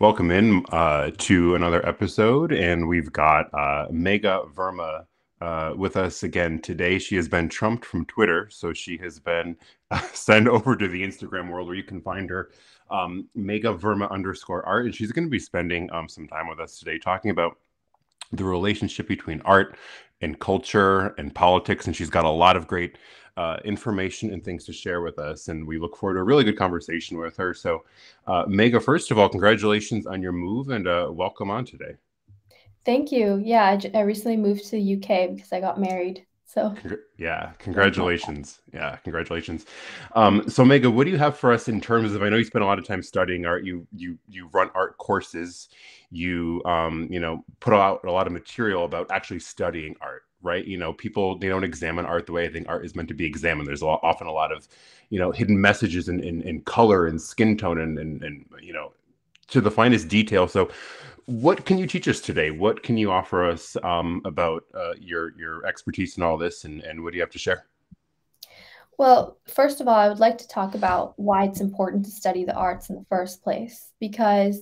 welcome in uh, to another episode. And we've got uh, Megha Verma uh, with us again today. She has been trumped from Twitter, so she has been sent over to the Instagram world where you can find her, um, Megha Verma underscore art. And she's going to be spending um, some time with us today talking about the relationship between art and culture and politics. And she's got a lot of great uh, information and things to share with us. And we look forward to a really good conversation with her. So, uh, Megha, first of all, congratulations on your move and uh, welcome on today. Thank you. Yeah, I, I recently moved to the UK because I got married. So yeah, congratulations. Yeah, congratulations. Um, so Megha, what do you have for us in terms of? I know you spend a lot of time studying art. You you you run art courses. You um, you know put out a lot of material about actually studying art right? You know, people they don't examine art the way I think art is meant to be examined. There's a lot, often a lot of, you know, hidden messages in, in, in color and skin tone and, and and you know, to the finest detail. So, what can you teach us today? What can you offer us um, about uh, your your expertise in all this, and and what do you have to share? Well, first of all, I would like to talk about why it's important to study the arts in the first place, because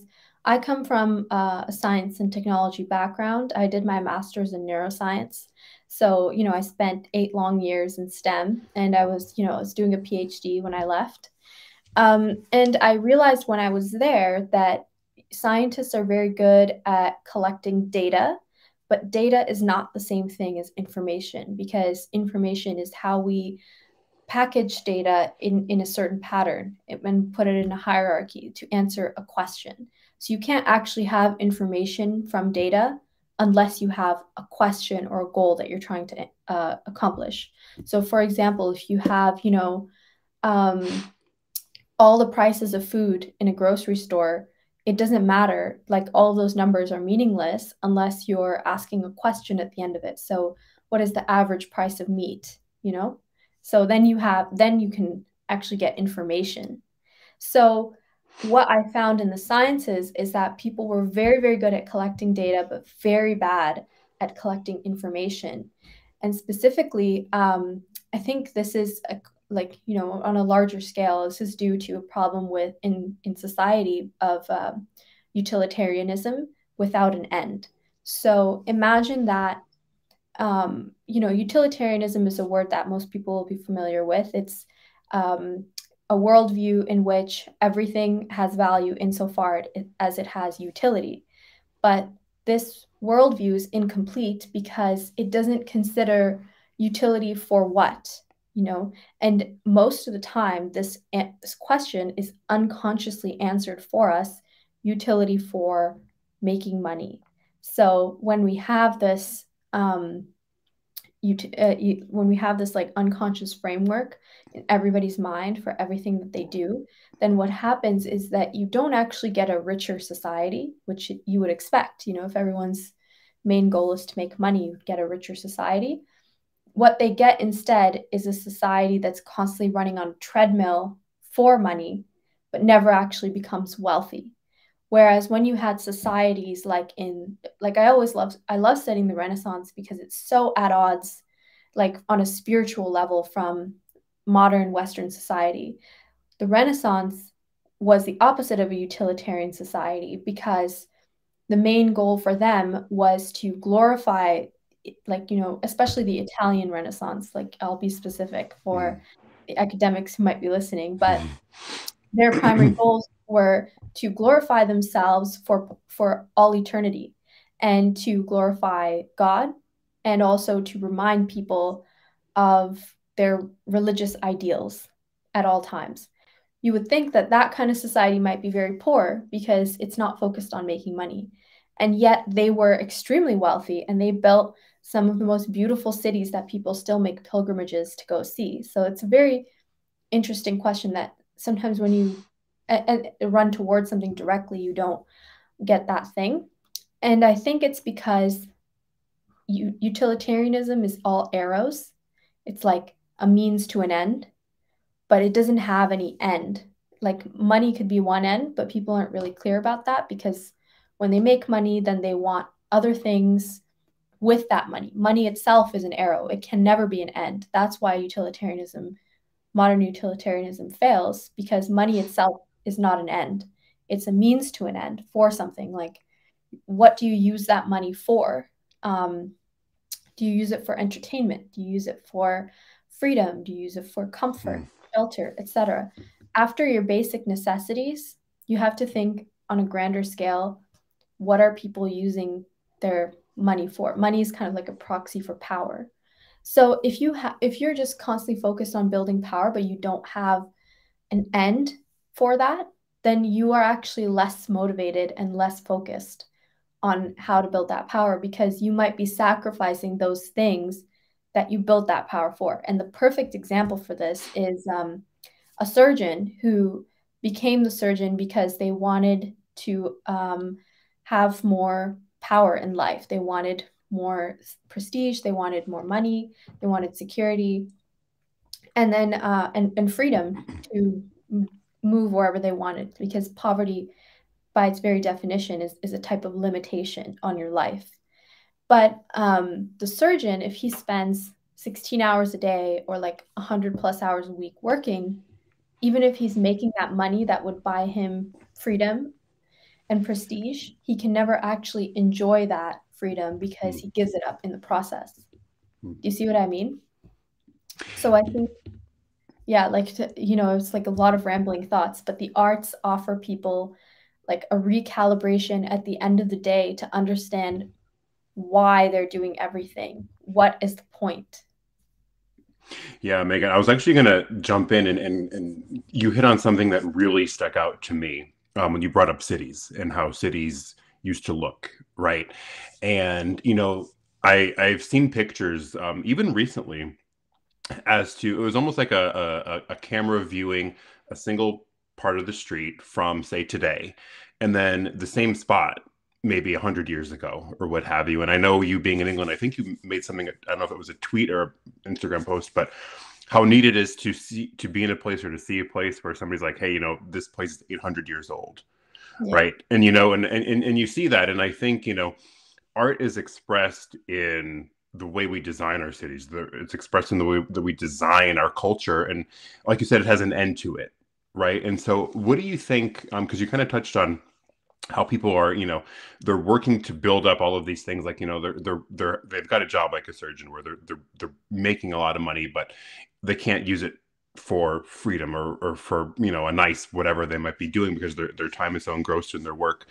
I come from a science and technology background. I did my master's in neuroscience. So, you know, I spent eight long years in STEM and I was, you know, I was doing a PhD when I left. Um, and I realized when I was there that scientists are very good at collecting data, but data is not the same thing as information because information is how we package data in, in a certain pattern and put it in a hierarchy to answer a question. So you can't actually have information from data unless you have a question or a goal that you're trying to uh, accomplish. So, for example, if you have, you know, um, all the prices of food in a grocery store, it doesn't matter. Like all those numbers are meaningless unless you're asking a question at the end of it. So, what is the average price of meat? You know, so then you have then you can actually get information. So what I found in the sciences is that people were very, very good at collecting data, but very bad at collecting information. And specifically, um, I think this is a, like you know on a larger scale. This is due to a problem with in in society of uh, utilitarianism without an end. So imagine that um, you know utilitarianism is a word that most people will be familiar with. It's um, a worldview in which everything has value insofar as it has utility. But this worldview is incomplete because it doesn't consider utility for what, you know? And most of the time, this, this question is unconsciously answered for us utility for making money. So when we have this, um, you, uh, you, when we have this like unconscious framework in everybody's mind for everything that they do then what happens is that you don't actually get a richer society which you would expect. You know if everyone's main goal is to make money you get a richer society. What they get instead is a society that's constantly running on treadmill for money but never actually becomes wealthy Whereas when you had societies like in like I always love I love studying the Renaissance because it's so at odds, like on a spiritual level from modern Western society. The Renaissance was the opposite of a utilitarian society because the main goal for them was to glorify like you know especially the italian renaissance like i'll be specific for mm. academics who might be listening but mm. their primary goals were to glorify themselves for for all eternity and to glorify God and also to remind people of their religious ideals at all times. You would think that that kind of society might be very poor because it's not focused on making money. And yet they were extremely wealthy and they built some of the most beautiful cities that people still make pilgrimages to go see. So it's a very interesting question that sometimes when you and, and run towards something directly, you don't get that thing. And I think it's because utilitarianism is all arrows. It's like a means to an end, but it doesn't have any end. Like money could be one end, but people aren't really clear about that because when they make money, then they want other things with that money. Money itself is an arrow, it can never be an end. That's why utilitarianism, modern utilitarianism fails because money itself is not an end. it's a means to an end for something. Like what do you use that money for? Um, do you use it for entertainment? Do you use it for freedom? Do you use it for comfort mm. shelter etc after your basic necessities you have to think on a grander scale what are people using their money for? Money is kind of like a proxy for power. So if you have if you're just constantly focused on building power but you don't have an end for that then you are actually less motivated and less focused on how to build that power because you might be sacrificing those things that you built that power for. And the perfect example for this is um, a surgeon who became the surgeon because they wanted to um, have more power in life. They wanted more prestige, they wanted more money, they wanted security, and then uh, and, and freedom to move wherever they wanted because poverty by its very definition is, is a type of limitation on your life. But um, the surgeon if he spends 16 hours a day or like 100 plus hours a week working even if he's making that money that would buy him freedom and prestige he can never actually enjoy that freedom because he gives it up in the process. Do you see what i mean? So i think yeah like to, you know it's like a lot of rambling thoughts but the arts offer people like a recalibration at the end of the day to understand why they're doing everything. What is the point? Yeah megan i was actually going to jump in and, and, and you hit on something that really stuck out to me um, when you brought up cities and how cities used to look right? And you know I, I've seen pictures, um, even recently, as to it was almost like a, a, a camera viewing a single part of the street from say today. And then the same spot maybe 100 years ago or what have you. And i know you being in england i think you made something i don't know if it was a tweet or an instagram post but how neat it is to see to be in a place or to see a place where somebody's like hey you know this place is 800 years old yeah. right? And you know and, and and you see that. And i think you know art is expressed in the way we design our cities. It's expressed in the way that we design our culture, and like you said, it has an end to it, right? And so, what do you think? Because um, you kind of touched on how people are, you know, they're working to build up all of these things. Like you know, they're they're they're they've got a job like a surgeon where they're they're they're making a lot of money, but they can't use it for freedom or, or for you know a nice whatever they might be doing because their their time is so engrossed in their work.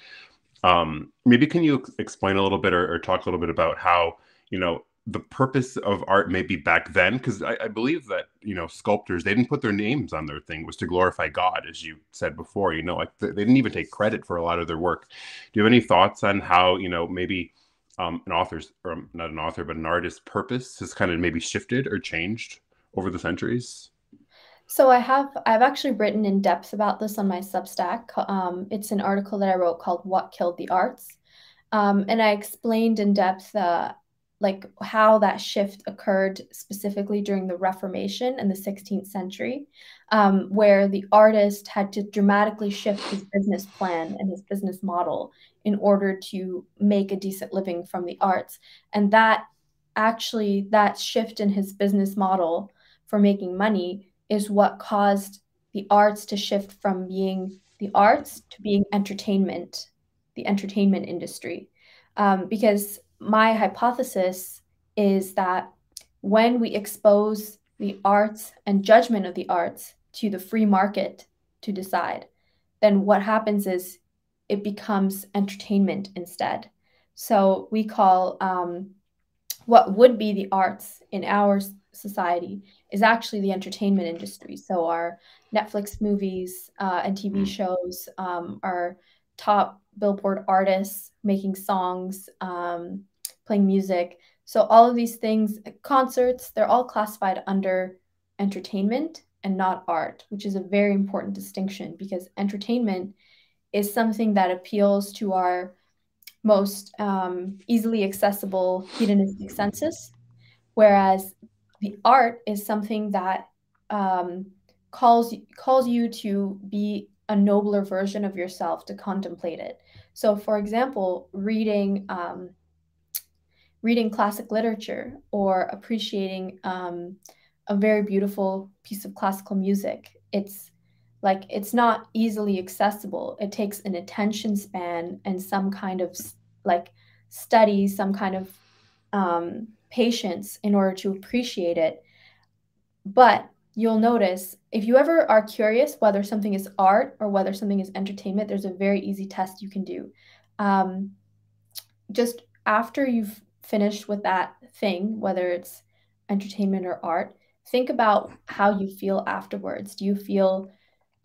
Um, maybe can you explain a little bit or, or talk a little bit about how you know the purpose of art maybe back then because I, I, believe that you know sculptors they didn't put their names on their thing was to glorify god as you said before you know like they didn't even take credit for a lot of their work. Do you have any thoughts on how you know maybe um, an author's or not an author but an artist's purpose has kind of maybe shifted or changed over the centuries? So i have i've actually written in depth about this on my substack. Um, it's an article that i wrote called what killed the arts. Um, and i explained in depth uh, like how that shift occurred specifically during the Reformation in the 16th century, um, where the artist had to dramatically shift his business plan and his business model in order to make a decent living from the arts. And that actually, that shift in his business model for making money is what caused the arts to shift from being the arts to being entertainment, the entertainment industry. Um, because my hypothesis is that when we expose the arts and judgment of the arts to the free market to decide, then what happens is it becomes entertainment instead. So we call um, what would be the arts in our society is actually the entertainment industry. So our Netflix movies uh, and TV mm. shows, um, our top Billboard artists making songs, um, playing music. So all of these things, concerts, they're all classified under entertainment and not art, which is a very important distinction because entertainment is something that appeals to our most um, easily accessible hedonistic senses, whereas the art is something that um, calls calls you to be a nobler version of yourself to contemplate it. So, for example, reading um, reading classic literature or appreciating um, a very beautiful piece of classical music. It's like it's not easily accessible it takes an attention span and some kind of like study some kind of um, patience in order to appreciate it but you'll notice if you ever are curious whether something is art or whether something is entertainment there's a very easy test you can do um, just after you've finished with that thing whether it's entertainment or art think about how you feel afterwards do you feel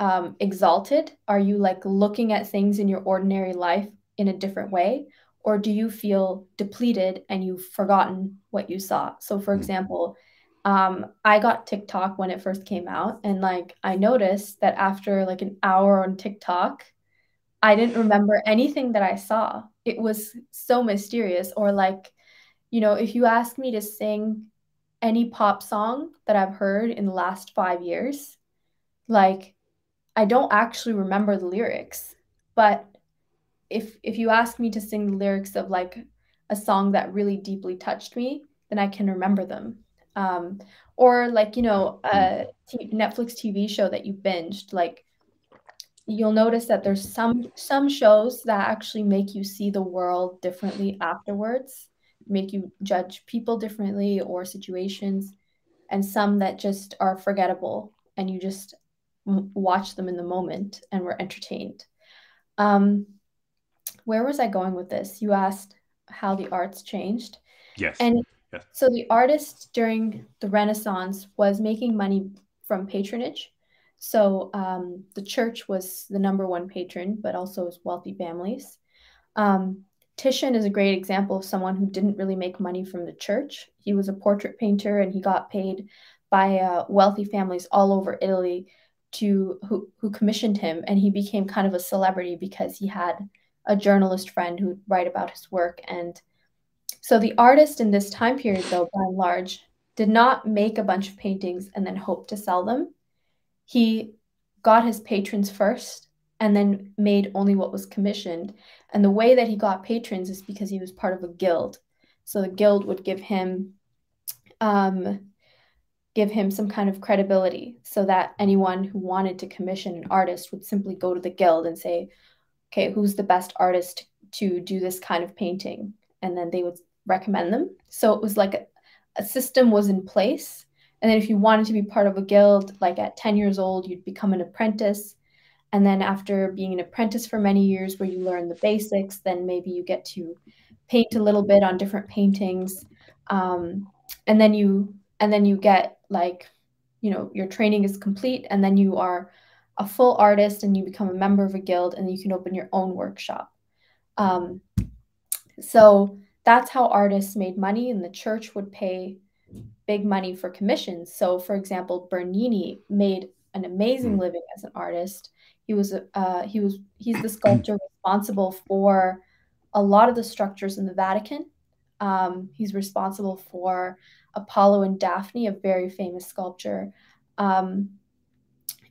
um, exalted? Are you like looking at things in your ordinary life in a different way? Or do you feel depleted and you've forgotten what you saw? So, for hmm. example, um, I got TikTok when it first came out, and like I noticed that after like an hour on TikTok, I didn't remember anything that I saw. It was so mysterious. Or like, you know, if you ask me to sing any pop song that I've heard in the last five years, like I don't actually remember the lyrics, but if if you ask me to sing the lyrics of like a song that really deeply touched me, then I can remember them. Um, or like you know a t- Netflix TV show that you binged, like you'll notice that there's some some shows that actually make you see the world differently afterwards, make you judge people differently or situations, and some that just are forgettable and you just watch them in the moment and were entertained. Um, where was I going with this? You asked how the arts changed. Yes. And yes. so the artist during the Renaissance was making money from patronage. So um, the church was the number one patron, but also as wealthy families. Um, Titian is a great example of someone who didn't really make money from the church. He was a portrait painter and he got paid by uh, wealthy families all over Italy to who who commissioned him and he became kind of a celebrity because he had a journalist friend who would write about his work and so the artist in this time period though by and large did not make a bunch of paintings and then hope to sell them. He got his patrons first and then made only what was commissioned. And the way that he got patrons is because he was part of a guild. So the guild would give him um, give him some kind of credibility so that anyone who wanted to commission an artist would simply go to the guild and say, okay, who's the best artist to do this kind of painting? And then they would recommend them. So it was like a, a system was in place. And then if you wanted to be part of a guild, like at 10 years old, you'd become an apprentice. And then after being an apprentice for many years, where you learn the basics, then maybe you get to paint a little bit on different paintings. Um, and then you and then you get like you know your training is complete and then you are a full artist and you become a member of a guild and you can open your own workshop um, so that's how artists made money and the church would pay big money for commissions so for example bernini made an amazing hmm. living as an artist he was uh, he was he's the sculptor responsible for a lot of the structures in the vatican um, he's responsible for Apollo and Daphne, a very famous sculpture. Um,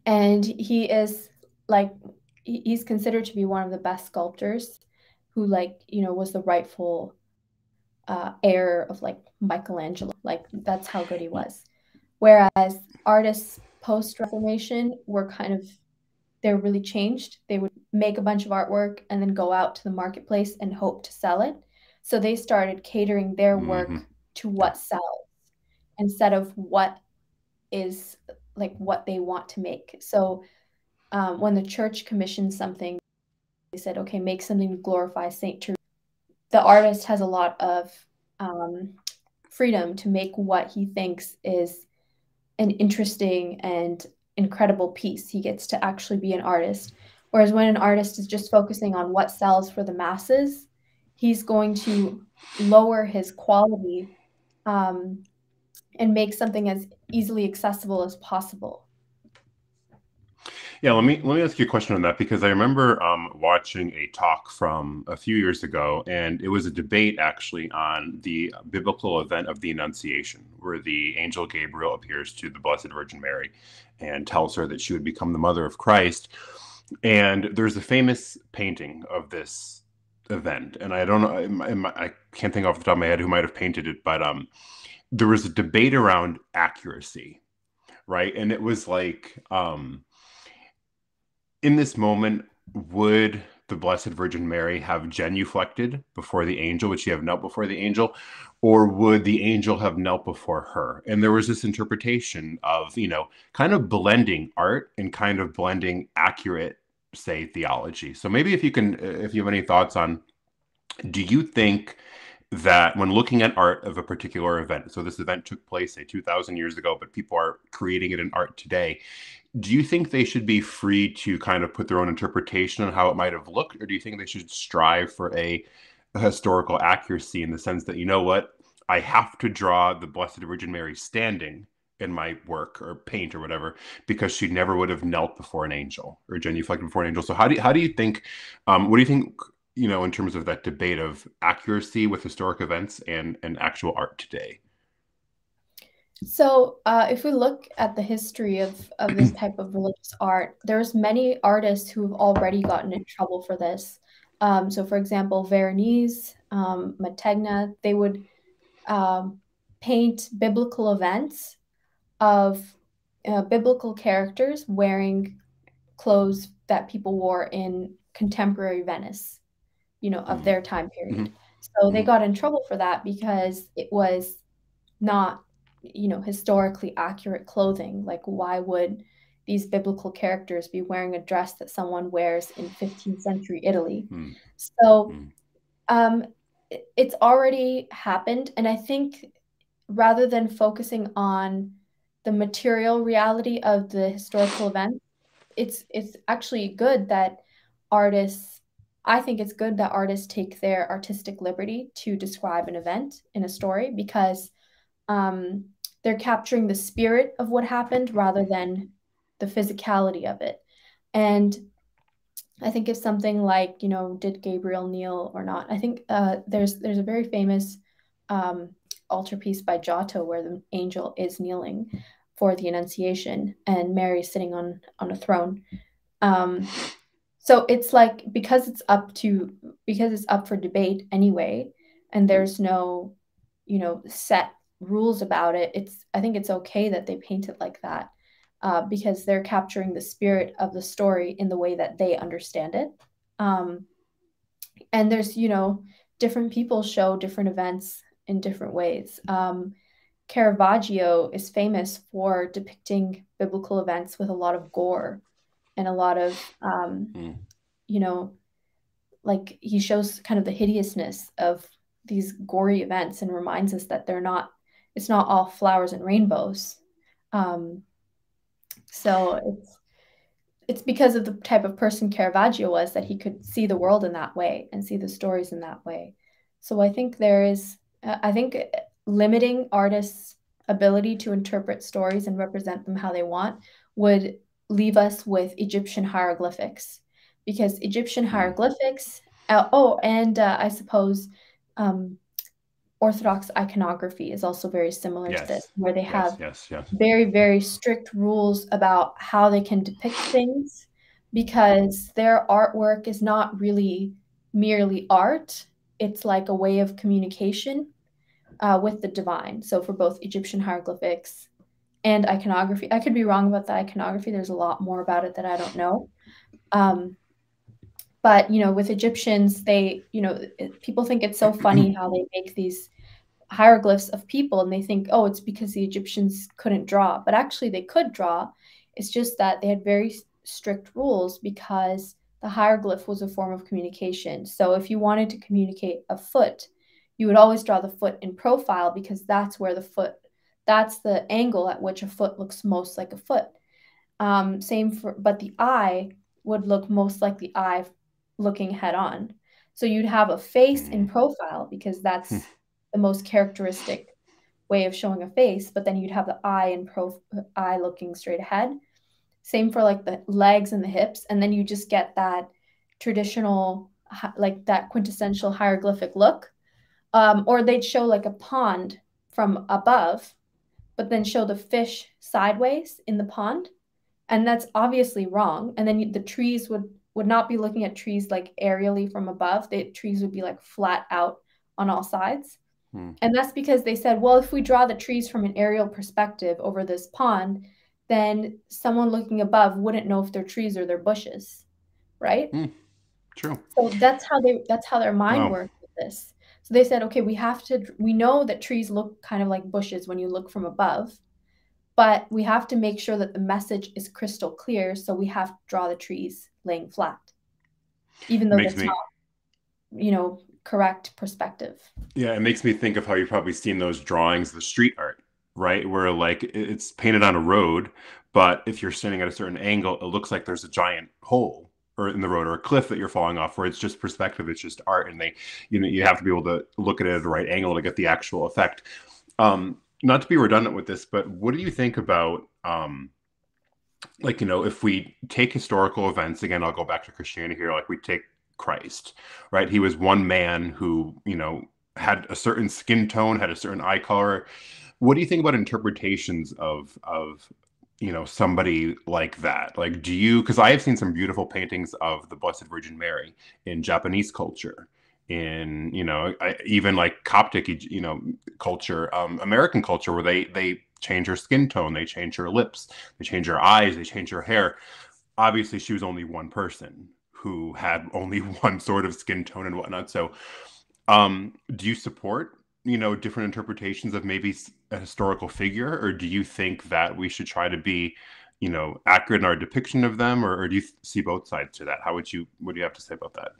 and he is like, he's considered to be one of the best sculptors who, like, you know, was the rightful uh, heir of like Michelangelo. Like, that's how good he was. Whereas artists post Reformation were kind of, they're really changed. They would make a bunch of artwork and then go out to the marketplace and hope to sell it. So they started catering their work mm-hmm. to what sells instead of what is like what they want to make. So um, when the church commissioned something, they said, okay, make something to glorify Saint Teresa. The artist has a lot of um, freedom to make what he thinks is an interesting and incredible piece. He gets to actually be an artist. Whereas when an artist is just focusing on what sells for the masses, he's going to lower his quality um, and make something as easily accessible as possible. Yeah, let me let me ask you a question on that because I remember um, watching a talk from a few years ago, and it was a debate actually on the biblical event of the Annunciation, where the angel Gabriel appears to the Blessed Virgin Mary and tells her that she would become the mother of Christ. And there's a famous painting of this event, and I don't know, I can't think off the top of my head who might have painted it, but um, there was a debate around accuracy, right? And it was like, um, in this moment, would the Blessed Virgin Mary have genuflected before the angel? Would she have knelt before the angel? Or would the angel have knelt before her? And there was this interpretation of, you know, kind of blending art and kind of blending accurate, say, theology. So maybe if you can, uh, if you have any thoughts on, do you think that when looking at art of a particular event, so this event took place, say, 2,000 years ago, but people are creating it in art today, do you think they should be free to kind of put their own interpretation on how it might have looked? Or do you think they should strive for a, a, historical accuracy in the sense that you know what? I have to draw the blessed virgin mary standing in my work or paint or whatever because she never would have knelt before an angel or genuflected before an angel. So how do you, how do you think um, what do you think you know in terms of that debate of accuracy with historic events and and actual art today so, uh, if we look at the history of, of this type of religious art, there's many artists who've already gotten in trouble for this. Um, so, for example, Veronese, um, Mantegna, they would um, paint biblical events of uh, biblical characters wearing clothes that people wore in contemporary Venice, you know, of mm-hmm. their time period. Mm-hmm. So they mm-hmm. got in trouble for that because it was not you know historically accurate clothing like why would these biblical characters be wearing a dress that someone wears in 15th century italy mm. so mm. um, it's already happened and i think rather than focusing on the material reality of the historical event it's it's actually good that artists i think it's good that artists take their artistic liberty to describe an event in a story because um, they're capturing the spirit of what happened rather than the physicality of it. And I think if something like, you know, did Gabriel kneel or not? I think uh, there's there's a very famous um, altarpiece by Giotto where the angel is kneeling for the Annunciation and Mary sitting on on a throne. Um, so it's like because it's up to because it's up for debate anyway, and there's no, you know, set rules about it, it's I think it's okay that they paint it like that uh, because they're capturing the spirit of the story in the way that they understand it. Um, and there's you know different people show different events in different ways. Um, Caravaggio is famous for depicting biblical events with a lot of gore and a lot of um, mm. you know like he shows kind of the hideousness of these gory events and reminds us that they're not it's not all flowers and rainbows. Um, so it's it's because of the type of person Caravaggio was that he could see the world in that way and see the stories in that way. So I think there is, I think limiting artists' ability to interpret stories and represent them how they want would leave us with Egyptian hieroglyphics because Egyptian hmm. hieroglyphics, uh, oh, and uh, I suppose um, Orthodox iconography is also very similar yes. to this, where they have yes, yes, very, very strict rules about how they can depict things because their artwork is not really merely art, it's like a way of communication uh, with the divine. So, for both Egyptian hieroglyphics and iconography, I could be wrong about the iconography, there's a lot more about it that I don't know. Um, but you know with egyptians they you know people think it's so funny how they make these hieroglyphs of people and they think oh it's because the egyptians couldn't draw. But actually they could draw. It's just that they had very strict rules because the hieroglyph was a form of communication. So if you wanted to communicate a foot you would always draw the foot in profile because that's where the foot that's the angle at which a foot looks most like a foot. Um, same for but the eye would look most like the eye looking head on. So you'd have a face in mm. profile because that's hmm. the most characteristic way of showing a face, but then you'd have the eye and pro eye looking straight ahead. Same for like the legs and the hips, and then you just get that traditional like that quintessential hieroglyphic look. Um, or they'd show like a pond from above, but then show the fish sideways in the pond, and that's obviously wrong. And then the trees would would not be looking at trees like aerially from above. The trees would be like flat out on all sides. Hmm. And that's because they said, well, if we draw the trees from an aerial perspective over this pond, then someone looking above wouldn't know if they're trees or they're bushes, right? Mm, true. So that's how they that's how their mind wow. works with this. So they said, okay, we have to we know that trees look kind of like bushes when you look from above, but we have to make sure that the message is crystal clear. So we have to draw the trees laying flat, even though it's me... not, you know, correct perspective. Yeah, it makes me think of how you've probably seen those drawings, the street art right? Where like it's painted on a road, but if you're standing at a certain angle, it looks like there's a giant hole or in the road or a cliff that you're falling off where it's just perspective it's just art and they you know you have to be able to look at it at the right angle to get the actual effect um not to be redundant with this but what do you think about um like you know if we take historical events again i'll go back to christianity here like we take christ right? He was one man who you know had a certain skin tone had a certain eye color. What do you think about interpretations of of you know somebody like that? Like do you because i have seen some beautiful paintings of the blessed virgin mary in japanese culture in you know even like coptic you know culture um, american culture where they they change her skin tone they change her lips they change her eyes they change her hair. Obviously she was only one person who had only one sort of skin tone and whatnot. So um do you support you know different interpretations of maybe a historical figure? Or do you think that we should try to be you know accurate in our depiction of them? Or, or do you see both sides to that? How would you what do you have to say about that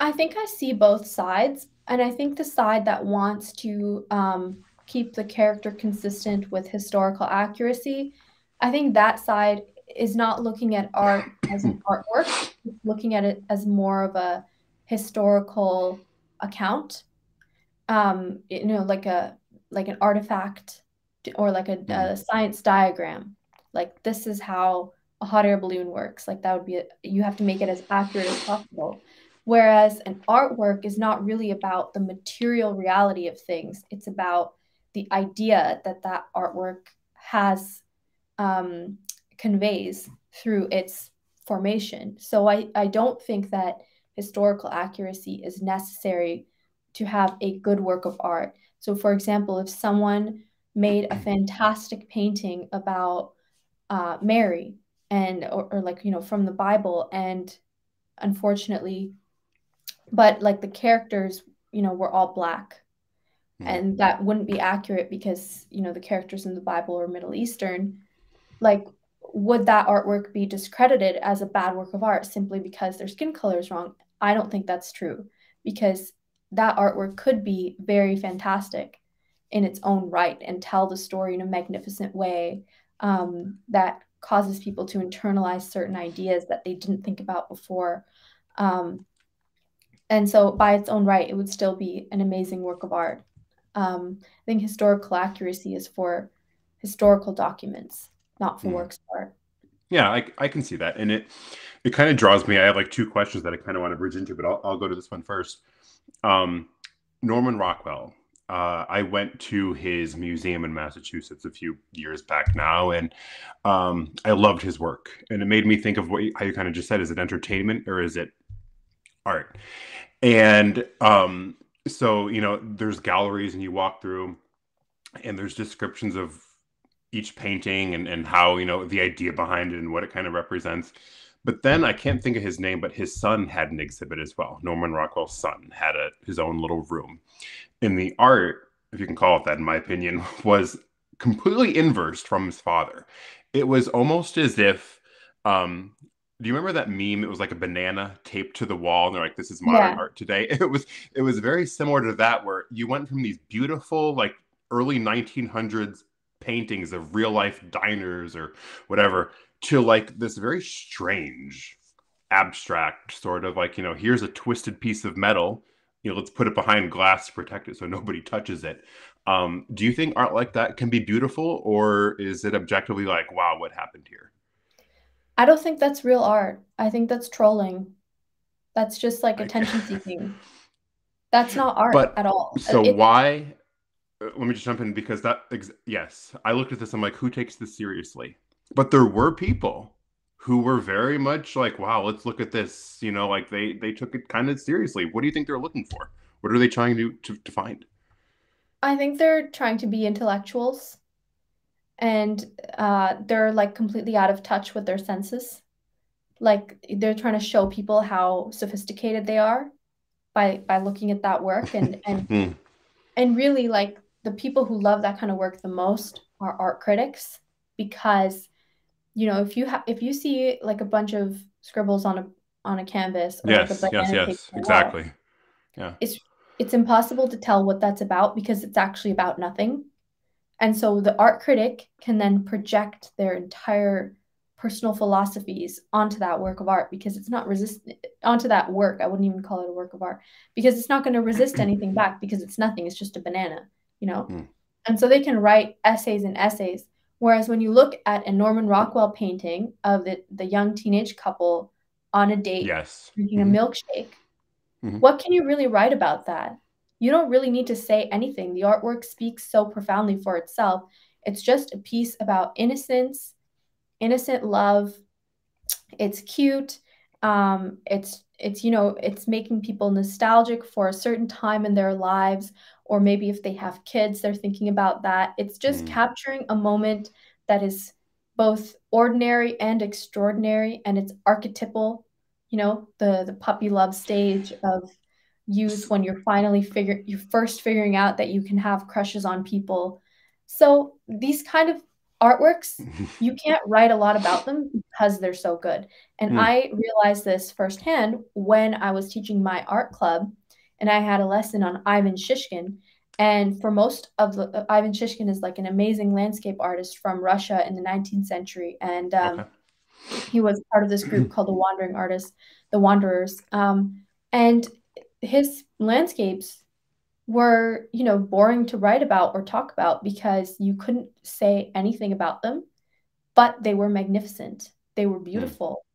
i think i see both sides and i think the side that wants to um, keep the character consistent with historical accuracy i think that side is not looking at art as an artwork looking at it as more of a historical account um, you know, like a like an artifact or like a, a mm-hmm. science diagram. Like this is how a hot air balloon works. Like that would be a, you have to make it as accurate as possible. Whereas an artwork is not really about the material reality of things. It's about the idea that that artwork has um, conveys through its formation. So I, I don't think that historical accuracy is necessary to have a good work of art. So, for example, if someone made a fantastic painting about uh, Mary and or, or like you know from the Bible, and unfortunately, but like the characters, you know, were all black, mm-hmm. and that wouldn't be accurate because you know the characters in the Bible are Middle Eastern. Like, would that artwork be discredited as a bad work of art simply because their skin color is wrong? I don't think that's true because that artwork could be very fantastic in its own right and tell the story in a magnificent way um, that causes people to internalize certain ideas that they didn't think about before. Um, and so, by its own right, it would still be an amazing work of art. Um, I think historical accuracy is for historical documents, not for mm. works of art. Yeah, I, I can see that, and it it kind of draws me. I have like two questions that I kind of want to bridge into, but I'll, I'll go to this one first. Um, Norman Rockwell. Uh, I went to his museum in Massachusetts a few years back now, and um, I loved his work. And it made me think of what you, how you kind of just said: is it entertainment or is it art? And um, so, you know, there's galleries, and you walk through, and there's descriptions of each painting and, and how you know the idea behind it and what it kind of represents. But then I can't think of his name, but his son had an exhibit as well. Norman Rockwell's son had a, his own little room. And the art, if you can call it that, in my opinion, was completely inversed from his father. It was almost as if, um, do you remember that meme? It was like a banana taped to the wall, and they're like, "This is modern yeah. art today." It was, it was very similar to that, where you went from these beautiful, like early 1900s paintings of real life diners or whatever to like this very strange abstract sort of like you know here's a twisted piece of metal you know let's put it behind glass to protect it so nobody touches it um, do you think art like that can be beautiful or is it objectively like wow what happened here i don't think that's real art. I think that's trolling. That's just like attention seeking. That's not art but, at all. so it, why uh, let me just jump in because that yes i looked at this i'm like who takes this seriously? But there were people who were very much like wow let's look at this you know like they they took it kind of seriously. What do you think they're looking for? What are they trying to to, to find? I think they're trying to be intellectuals and uh, they're like completely out of touch with their senses. Like they're trying to show people how sophisticated they are by by looking at that work. And and hmm. and really like the people who love that kind of work the most are art critics because you know if you have if you see like a bunch of scribbles on a on a canvas yes like yes yes exactly wall, yeah. it's it's impossible to tell what that's about because it's actually about nothing and so the art critic can then project their entire personal philosophies onto that work of art because it's not resist onto that work. I wouldn't even call it a work of art because it's not going to resist anything back because it's nothing. It's just a banana, you know? Mm. And so they can write essays and essays. Whereas when you look at a Norman Rockwell painting of the, the young teenage couple on a date, yes. drinking mm-hmm. a milkshake, mm-hmm. what can you really write about that? You don't really need to say anything. The artwork speaks so profoundly for itself. It's just a piece about innocence, innocent love. It's cute. Um, it's it's you know it's making people nostalgic for a certain time in their lives or maybe if they have kids they're thinking about that it's just mm. capturing a moment that is both ordinary and extraordinary and it's archetypal you know the the puppy love stage of youth when you're finally figure you're first figuring out that you can have crushes on people. So these kind of artworks you can't write a lot about them because they're so good. And mm. i realized this firsthand when i was teaching my art club and i had a lesson on ivan shishkin. And for most of the uh, ivan shishkin is like an amazing landscape artist from russia in the 19th century. And um, okay. he was part of this group called the wandering artists the wanderers. Um, and his landscapes were, you know, boring to write about or talk about because you couldn't say anything about them, but they were magnificent. They were hmm. beautiful. Mm.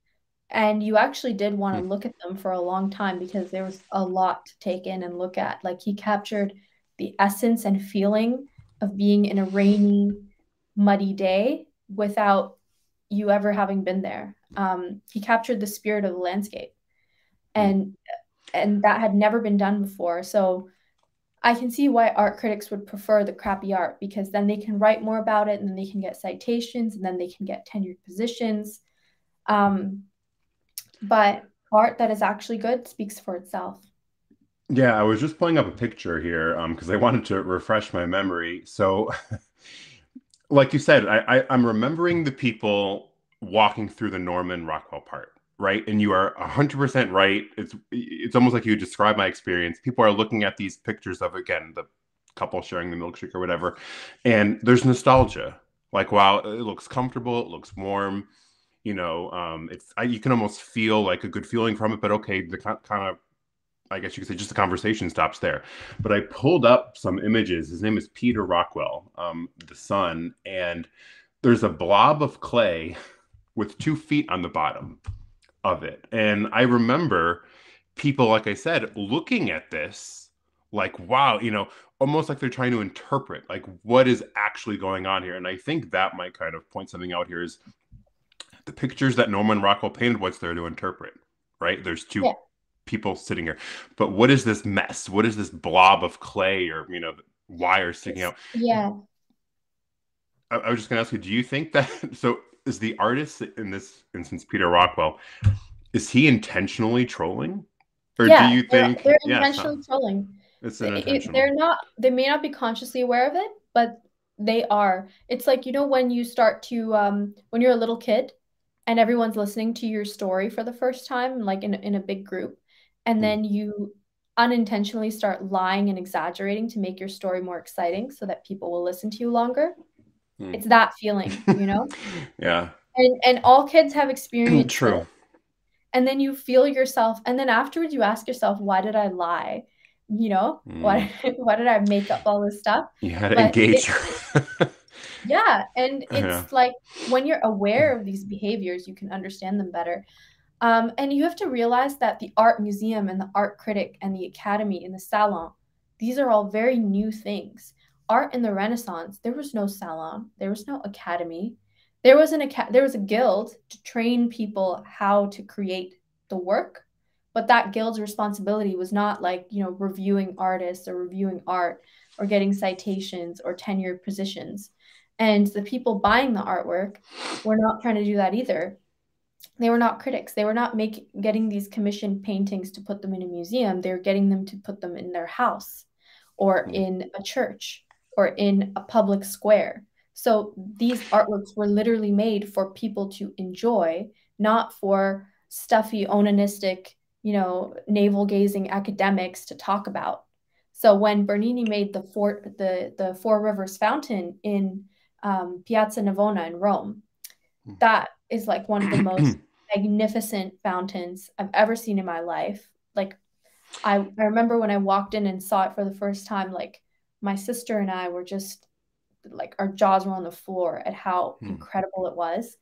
And you actually did want to mm. look at them for a long time because there was a lot to take in and look at. Like he captured the essence and feeling of being in a rainy, muddy day without you ever having been there. Um, he captured the spirit of the landscape. Hmm. And and that had never been done before. So I can see why art critics would prefer the crappy art because then they can write more about it and then they can get citations and then they can get tenured positions. Um, but art that is actually good speaks for itself. Yeah, I was just pulling up a picture here because um, I wanted to refresh my memory. So, like you said, I, I, I'm remembering the people walking through the Norman Rockwell part right and you are 100% right it's it's almost like you describe my experience people are looking at these pictures of again the couple sharing the milkshake or whatever and there's nostalgia like wow it looks comfortable it looks warm you know um it's I, you can almost feel like a good feeling from it but okay the kind of I guess you could say just the conversation stops there. But I pulled up some images. His name is Peter Rockwell, um, the son, and there's a blob of clay with two feet on the bottom of it. And I remember people, like I said, looking at this like, wow, you know, almost like they're trying to interpret like what is actually going on here. And I think that might kind of point something out here is the pictures that Norman Rockwell painted, what's there to interpret, right? There's two yeah. people sitting here. But what is this mess? What is this blob of clay or, you know, wire sticking out? Yeah. I, I was just going to ask you, do you think that so is the artist in this instance Peter Rockwell? Is he intentionally trolling, or yeah, do you think they're, they're intentionally trolling? It's it, they're not. They may not be consciously aware of it, but they are. It's like you know when you start to um, when you're a little kid, and everyone's listening to your story for the first time, like in in a big group, and mm. then you unintentionally start lying and exaggerating to make your story more exciting so that people will listen to you longer. Hmm. It's that feeling, you know? yeah. And and all kids have experienced True. It. And then you feel yourself and then afterwards you ask yourself, why did I lie? You know, mm. why why did I make up all this stuff? You had to engage. It, yeah. And it's yeah. like when you're aware of these behaviors, you can understand them better. Um, and you have to realize that the art museum and the art critic and the academy and the salon, these are all very new things art in the Renaissance, there was no salon, there was no academy. There was an aca- there was a guild to train people how to create the work, but that guild's responsibility was not like, you know, reviewing artists or reviewing art or getting citations or tenured positions. And the people buying the artwork were not trying to do that either. They were not critics. They were not making getting these commissioned paintings to put them in a museum. They were getting them to put them in their house or mm. in a church or in a public square. So these artworks were literally made for people to enjoy, not for stuffy, onanistic, you know, navel gazing academics to talk about. So when Bernini made the four the the Four Rivers Fountain in um, Piazza Navona in Rome, hmm. that is like one of the most magnificent fountains I've ever seen in my life. Like I, I remember when I walked in and saw it for the first time, like my sister and I were just like our jaws were on the floor at how hmm. incredible it was.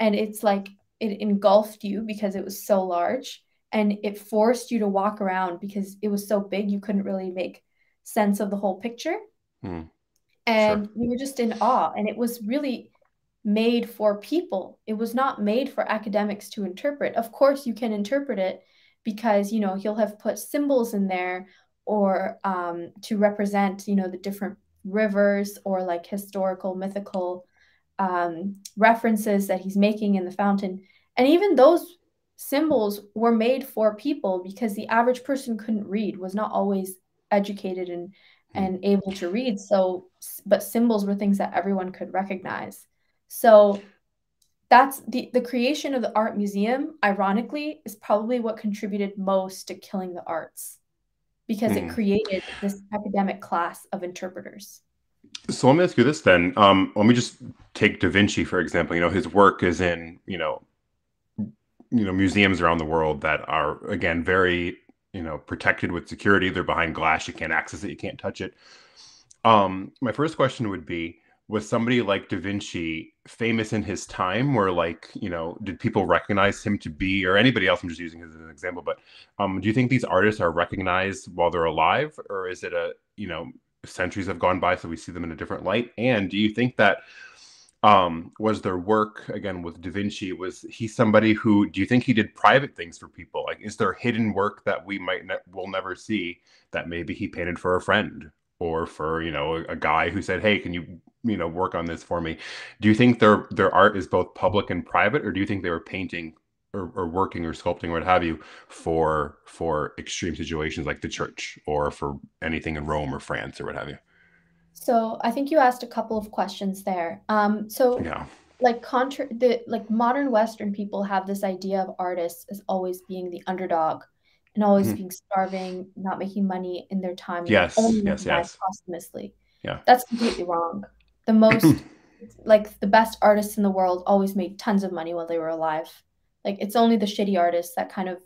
And it's like it engulfed you because it was so large and it forced you to walk around because it was so big you couldn't really make sense of the whole picture. Hmm. And sure. we were just in awe. And it was really made for people. It was not made for academics to interpret. Of course, you can interpret it because you know he'll have put symbols in there or um, to represent you know the different rivers or like historical mythical um, references that he's making in the fountain. And even those symbols were made for people because the average person couldn't read was not always educated and hmm. and able to read. So but symbols were things that everyone could recognize. So that's the the creation of the art museum ironically is probably what contributed most to killing the arts because mm. it hmm. created this academic class of interpreters so let me ask you this then um, let me just take da vinci for example you know his work is in you know you know museums around the world that are again very you know protected with security they're behind glass you can't access it you can't touch it um, my first question would be was somebody like Da Vinci famous in his time where like, you know, did people recognize him to be or anybody else I'm just using as an example, but um do you think these artists are recognized while they're alive or is it a, you know, centuries have gone by so we see them in a different light? And do you think that um was their work again with Da Vinci was he somebody who do you think he did private things for people? Like is there hidden work that we might ne- will never see that maybe he painted for a friend or for you know a, a, guy who said hey can you you know work on this for me? Do you think their their art is both public and private or do you think they were painting or, or working or sculpting or what have you for for extreme situations like the church or for anything in rome or france or what have you? So i think you asked a couple of questions there. Um so yeah. like contra the like modern western people have this idea of artists as always being the underdog and always mm-hmm. being starving not making money in their time yes only yes yes. posthumously. Yeah. That's completely wrong. The most like the best artists in the world always made tons of money while they were alive. Like it's only the shitty artists that kind of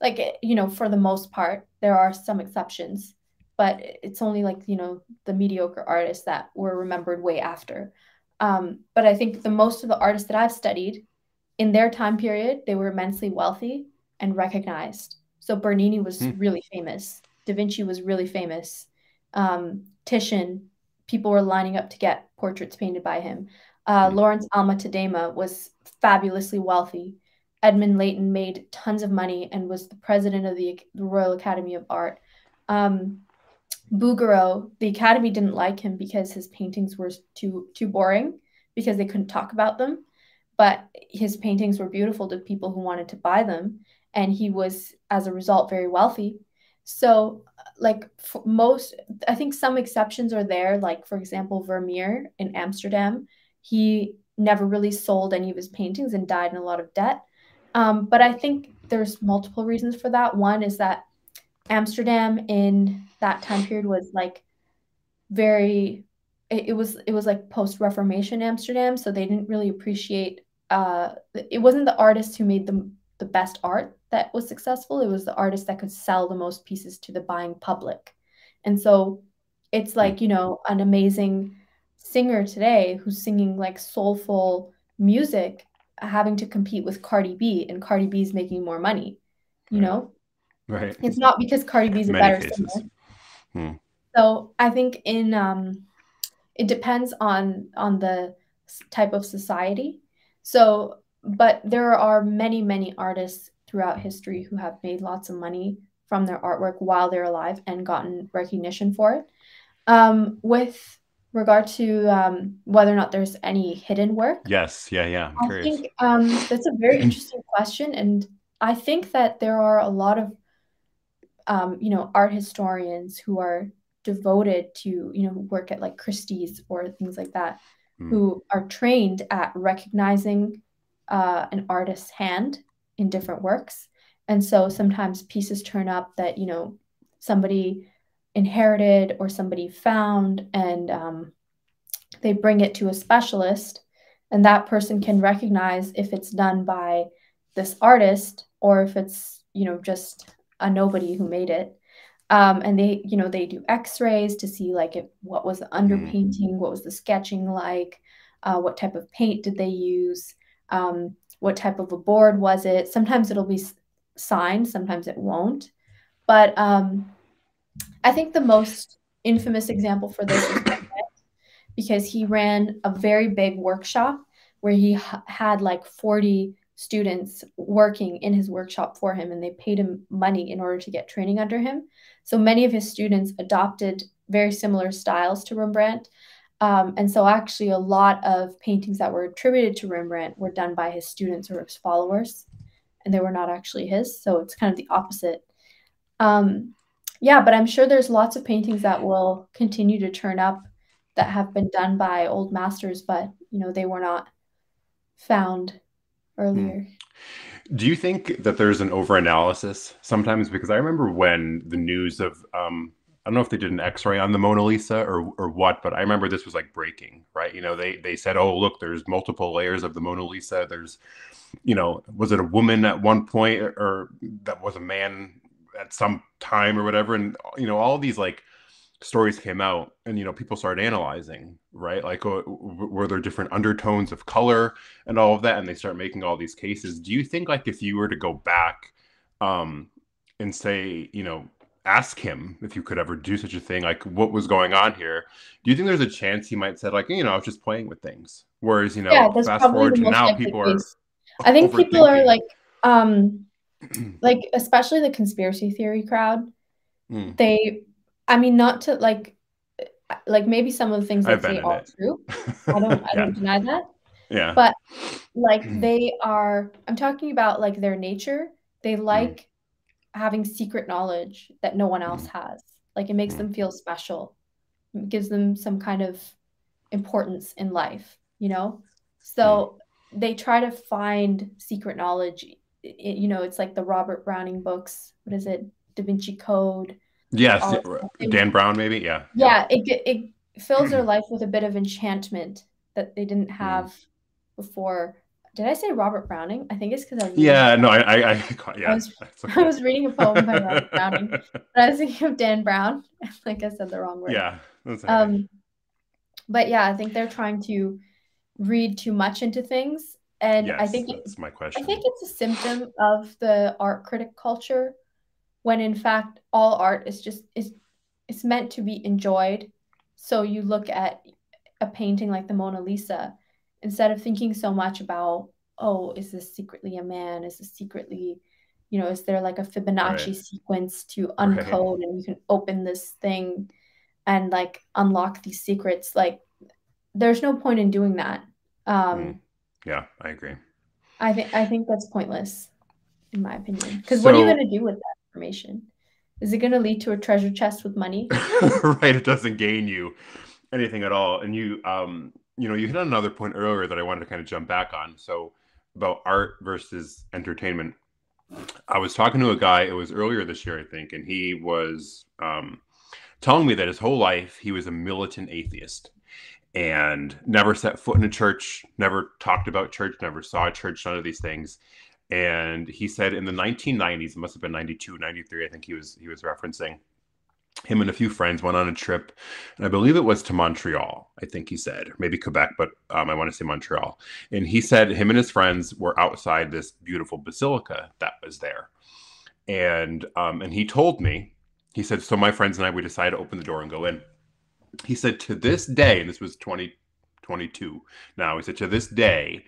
like eh, you know for the most part there are some exceptions but it's only like you know the mediocre artists that were remembered way after. Um, but i think the most of the artists that i've studied in their time period they were immensely wealthy and recognized so bernini was mm. really famous da vinci was really famous um, titian people were lining up to get portraits painted by him. Uh, mm-hmm. Lawrence Alma Tadema was fabulously wealthy. Edmund Leighton made tons of money and was the president of the, the Royal Academy of Art. Um, Bouguereau, the Academy didn't like him because his paintings were too too boring because they couldn't talk about them. But his paintings were beautiful to people who wanted to buy them, and he was, as a result, very wealthy. So like most i think some exceptions are there like for example vermeer in amsterdam. He never really sold any of his paintings and died in a lot of debt. Um, but i think there's multiple reasons for that. One is that amsterdam in that time period was like very it, it was it was like post reformation amsterdam so they didn't really appreciate uh, it wasn't the artists who made the, the best art that was successful. It was the artist that could sell the most pieces to the buying public. And so it's like, you know, an amazing singer today who's singing like soulful music having to compete with Cardi B and Cardi B is making more money, you right. know? Right. It's not because Cardi B is a better cases. singer. Hmm. So I think in um it depends on on the type of society. So but there are many many artists throughout history who have made lots of money from their artwork while they're alive and gotten recognition for it. Um, with regard to um, whether or not there's any hidden work. Yes, yeah, yeah. I curious. think um, that's a very interesting question, and I think that there are a lot of um, you know art historians who are devoted to you know work at like Christie's or things like that, mm. who are trained at recognizing uh, an artist's hand in different works, and so sometimes pieces turn up that you know somebody inherited or somebody found and um, they bring it to a specialist and that person can recognize if it's done by this artist or if it's you know just a nobody who made it. Um, and they you know they do x-rays to see like if, what was the underpainting what was the sketching like uh, what type of paint did they use um, what type of a board was it sometimes it'll be signed sometimes it won't but um, I think the most infamous example for this is because he ran a very big workshop where he had like 40 students working in his workshop for him and they paid him money in order to get training under him. So many of his students adopted very similar styles to Rembrandt. Um, and so, actually, a lot of paintings that were attributed to Rembrandt were done by his students or his followers, and they were not actually his. So, it's kind of the opposite. Um, yeah, but I'm sure there's lots of paintings that will continue to turn up that have been done by old masters, but you know they were not found earlier. Hmm. Do you think that there's an overanalysis sometimes? Because I remember when the news of um, don't know if they did an X-ray on the Mona Lisa or or what, but I remember this was like breaking, right? You know, they they said, "Oh, look, there's multiple layers of the Mona Lisa. There's, you know, was it a woman at one point or that was a man at some time or whatever and you know all these like stories came out and you know people started analyzing right like uh, were there different undertones of color and all of that and they start making all these cases do you think like if you were to go back um and say you know ask him if you could ever do such a thing like what was going on here. Do you think there's a chance he might said like you know i was just playing with things? Whereas you know yeah, fast forward to now people are i think people are like um like especially the conspiracy theory crowd mm. they i mean not to like like maybe some of the things they say are true i don't i don't deny that. Yeah. But like they are i'm talking about like their nature. They hmm. like mm. Having secret knowledge that no one else hmm. has like it makes hmm. them feel special it gives them some kind of importance in life you know so they try to find secret knowledge it, you know, it's like the Robert Browning books. What is it? Da Vinci Code. Yes, Dan Brown, maybe. Yeah. Yeah, it it fills their life with a bit of enchantment that they didn't hmm. have mm. before. Did I say Robert Browning? I think it's because I. Yeah, no, I, I, I yeah. I was, okay. I was, reading a poem by Robert Browning, but I was thinking of Dan Brown. like I said the wrong word. Yeah. Um, but yeah, I think they're trying to read too much into things and yes, I think that's my question. I think it's a symptom of the art critic culture when in fact all art is just is it's meant to be enjoyed. So you look at a painting like the Mona Lisa instead of thinking so much about oh is this secretly a man is this secretly you know is there like a Fibonacci right. sequence to uncode right. and you can open this thing and like unlock these secrets like there's no point in doing that um mm yeah, I agree. I think I think that's pointless, in my opinion. Because so, what are you going to do with that information? Is it going to lead to a treasure chest with money? right. It doesn't gain you anything at all. And you, um, you know, you hit on another point earlier that I wanted to kind of jump back on. So about art versus entertainment. I was talking to a guy. It was earlier this year, I think, and he was um, telling me that his whole life he was a militant atheist and never set foot in a church, never talked about church, never saw a church, none of these things. And he said in the 1990s, it must have been 92, 93, I think he was he was referencing. Him and a few friends went on a trip, and I believe it was to Montreal. I think he said, maybe Quebec, but um, I want to say Montreal. And he said him and his friends were outside this beautiful basilica that was there, and um, and he told me, he said, so my friends and I we decided to open the door and go in he said to this day, and this was 2022 now, he said to this day,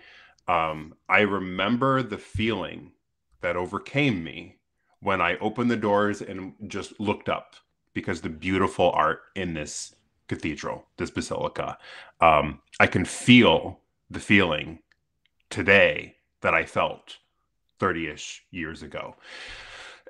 um, I remember the feeling that overcame me when I opened the doors and just looked up because the beautiful art in this cathedral, this basilica. Um, I can feel the feeling today that I felt 30 ish years ago.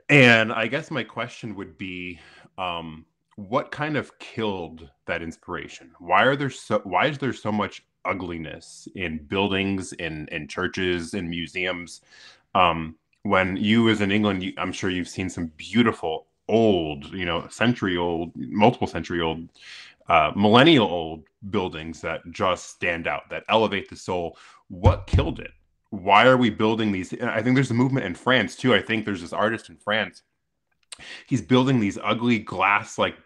And I guess my question would be um, what kind of killed that inspiration? Why are there so why is there so much ugliness in buildings, in in churches, in museums? Um, when you was in England, you, I'm sure you've seen some beautiful old, you know, century old, multiple century old, uh, millennial old buildings that just stand out, that elevate the soul. What killed it? Why are we building these? I think there's a movement in France too. I think there's this artist in France. He's building these ugly glass like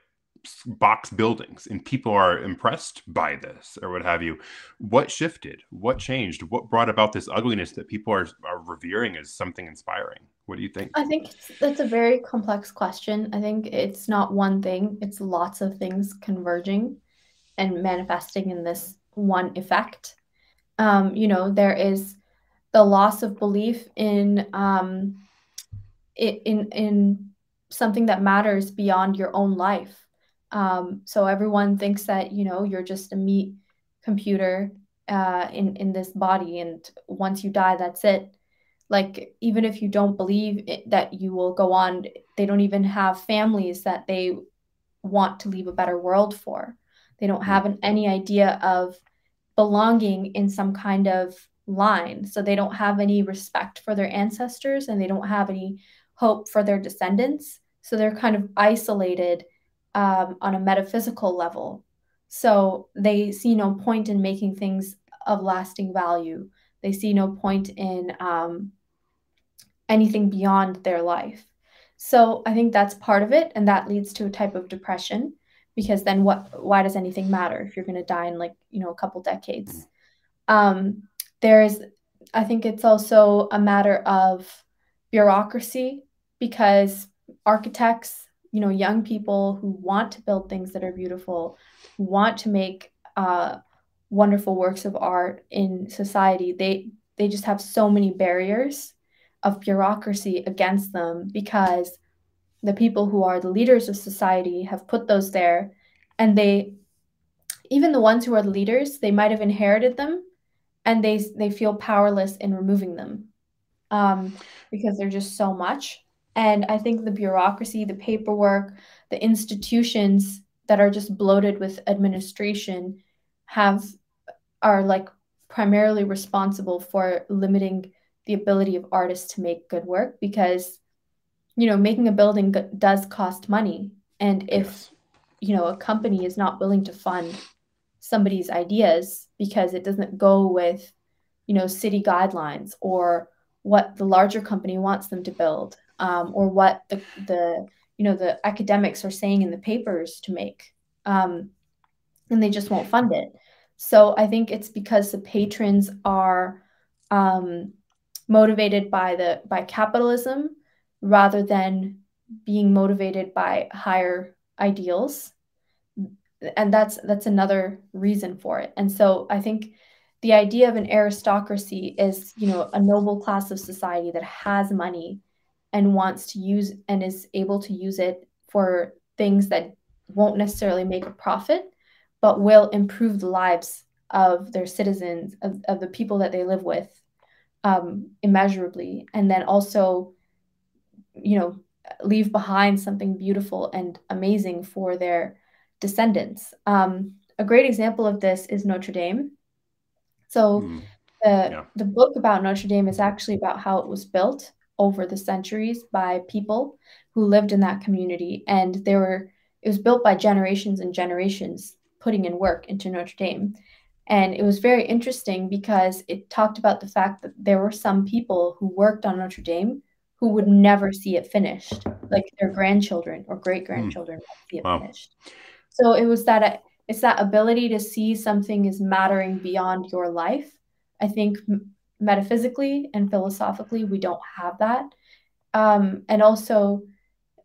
box buildings and people are impressed by this or what have you what shifted what changed what brought about this ugliness that people are, are revering as something inspiring what do you think? I think that's a very complex question. I think it's not one thing. It's lots of things converging and manifesting in this one effect. Um, you know there is the loss of belief in um, in in something that matters beyond your own life. Um, so everyone thinks that you know you're just a meat computer uh, in in this body, and once you die, that's it. Like even if you don't believe it, that you will go on, they don't even have families that they want to leave a better world for. They don't have an, any idea of belonging in some kind of line. So they don't have any respect for their ancestors and they don't have any hope for their descendants. So they're kind of isolated um, on a metaphysical level. So they see no point in making things of lasting value. They see no point in um, anything beyond their life. So I think that's part of it, and that leads to a type of depression because then what? Why does anything matter if you're going to die in like you know a couple decades? Um, there is, I think it's also a matter of bureaucracy because architects you know young people who want to build things that are beautiful want to make uh, wonderful works of art in society they they just have so many barriers of bureaucracy against them because the people who are the leaders of society have put those there. And they even the ones who are the leaders they might have inherited them and they they feel powerless in removing them um, because they're just so much. And I think the bureaucracy, the paperwork, the institutions that are just bloated with administration have are like primarily responsible for limiting the ability of artists to make good work because you know making a building does cost money and if yes. you know a company is not willing to fund somebody's ideas because it doesn't go with you know city guidelines or what the larger company wants them to build um, or what the, the you know the academics are saying in the papers to make um, and they just won't fund it so i think it's because the patrons are um, motivated by the by capitalism rather than being motivated by higher ideals. And that's that's another reason for it. And so i think the idea of an aristocracy is you know a noble class of society that has money and wants to use and is able to use it for things that won't necessarily make a profit, but will improve the lives of their citizens, of, of the people that they live with um, immeasurably. And then also, you know, leave behind something beautiful and amazing for their descendants. Um, a great example of this is Notre Dame. So, mm, the, yeah. the book about Notre Dame is actually about how it was built over the centuries by people who lived in that community and there were it was built by generations and generations putting in work into Notre Dame and it was very interesting because it talked about the fact that there were some people who worked on Notre Dame who would never see it finished like their grandchildren or great grandchildren mm. see it wow. finished so it was that it's that ability to see something is mattering beyond your life i think metaphysically and philosophically we don't have that um, and also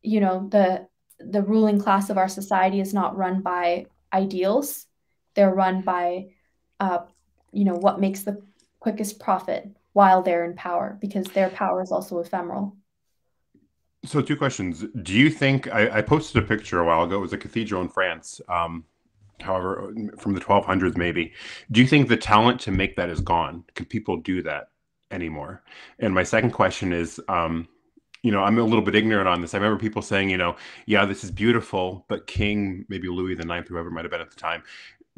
you know the the ruling class of our society is not run by ideals they're run by uh, you know what makes the quickest profit while they're in power because their power is also ephemeral. So two questions. Do you think i, I posted a picture a while ago it was a cathedral in france um, however from the 1200s maybe. Do you think the talent to make that is gone? Can people do that anymore? And my second question is um, you know i'm a little bit ignorant on this. I remember people saying you know yeah this is beautiful but king maybe louis the ninth whoever might have been at the time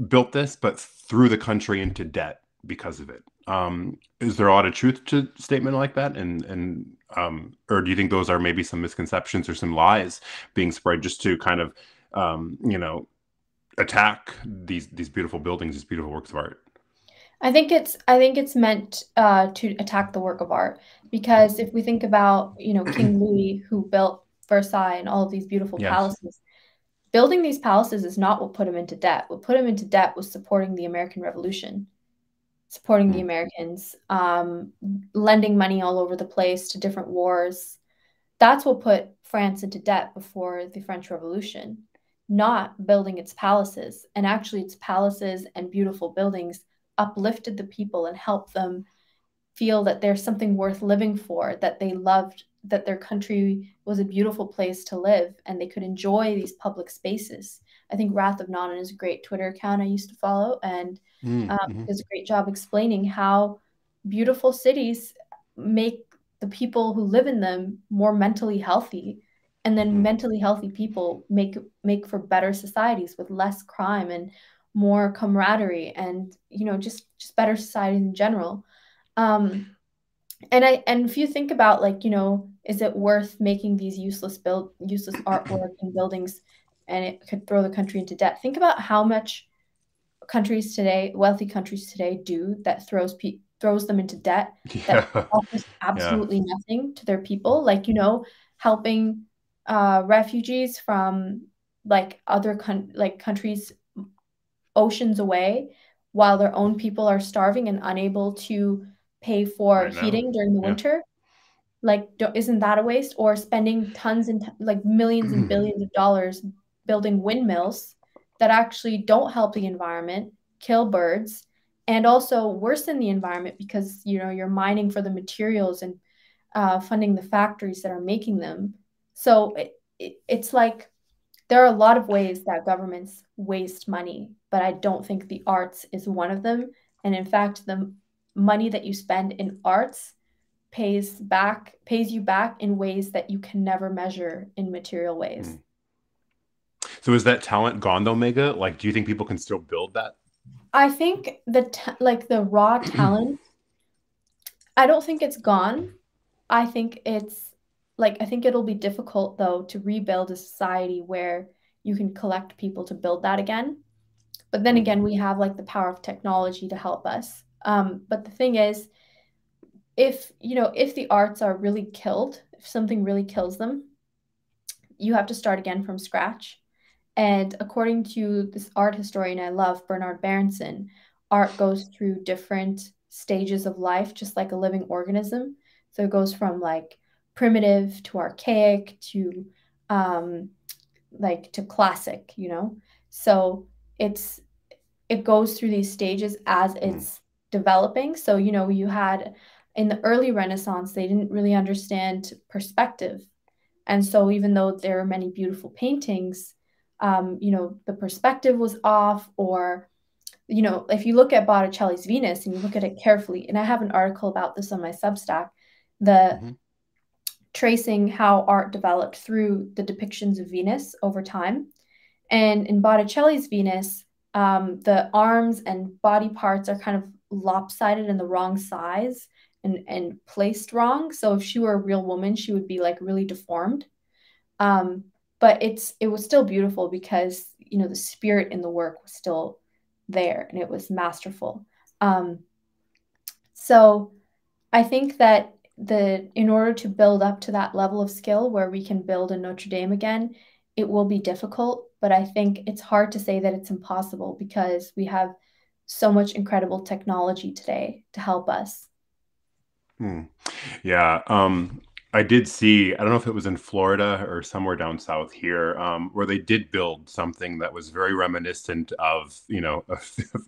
built this but threw the country into debt because of it um, is there a lot of truth to statement like that and and um, or do you think those are maybe some misconceptions or some lies being spread just to kind of um, you know attack these these beautiful buildings, these beautiful works of art? I think it's I think it's meant uh, to attack the work of art because if we think about you know King Louis who built Versailles and all of these beautiful yes. palaces, building these palaces is not what put him into debt. What put him into debt was supporting the American Revolution, supporting mm. the hmm. Americans, um, lending money all over the place to different wars. That's what put France into debt before the French Revolution not building its palaces. And actually, its palaces and beautiful buildings uplifted the people and helped them feel that there's something worth living for, that they loved, that their country was a beautiful place to live, and they could enjoy these public spaces. I think Wrath of Gnon is a great Twitter account I used to follow, and mm, um, mm-hmm. does a great job explaining how beautiful cities make the people who live in them more mentally healthy and then mm-hmm. mentally healthy people make make for better societies with less crime and more camaraderie and you know just just better societies in general um and i and if you think about like you know is it worth making these useless build useless artwork and buildings and it could throw the country into debt think about how much countries today wealthy countries today do that throws pe- throws them into debt yeah. that offers absolutely yeah. nothing to their people like you know helping uh, refugees from like other con- like countries oceans away while their own people are starving and unable to pay for heating during the yeah. winter like isn't that a waste or spending tons and like millions and billions of dollars building windmills that actually don't help the environment kill birds and also worsen the environment because you know you're mining for the materials and uh, funding the factories that are making them so it, it, it's like there are a lot of ways that governments waste money, but I don't think the arts is one of them. And in fact, the money that you spend in arts pays back pays you back in ways that you can never measure in material ways. Mm. So is that talent gone though, Megha? Like, do you think people can still build that? I think the ta- like the raw talent. I don't think it's gone. I think it's like I think it'll be difficult though to rebuild a society where you can collect people to build that again. But then again, we have like the power of technology to help us. Um, but the thing is, if you know, if the arts are really killed, if something really kills them, you have to start again from scratch. And according to this art historian I love, Bernard Berenson, art goes through different stages of life, just like a living organism. So it goes from like primitive to archaic to um, like to classic, you know? So it's it goes through these stages as mm-hmm. it's developing. So, you know, you had in the early Renaissance, they didn't really understand perspective. And so even though there are many beautiful paintings, um, you know, the perspective was off or you know, if you look at Botticelli's Venus and you look at it carefully, and I have an article about this on my Substack, the mm-hmm tracing how art developed through the depictions of Venus over time. And in Botticelli's Venus, um, the arms and body parts are kind of lopsided and the wrong size and, and placed wrong. So if she were a real woman, she would be like really deformed. Um, but it's it was still beautiful because you know the spirit in the work was still there and it was masterful. Um, so I think that the in order to build up to that level of skill where we can build a Notre Dame again, it will be difficult, but I think it's hard to say that it's impossible because we have so much incredible technology today to help us. Hmm. Yeah. Um, I did see, I don't know if it was in Florida or somewhere down south here, um, where they did build something that was very reminiscent of, you know, a,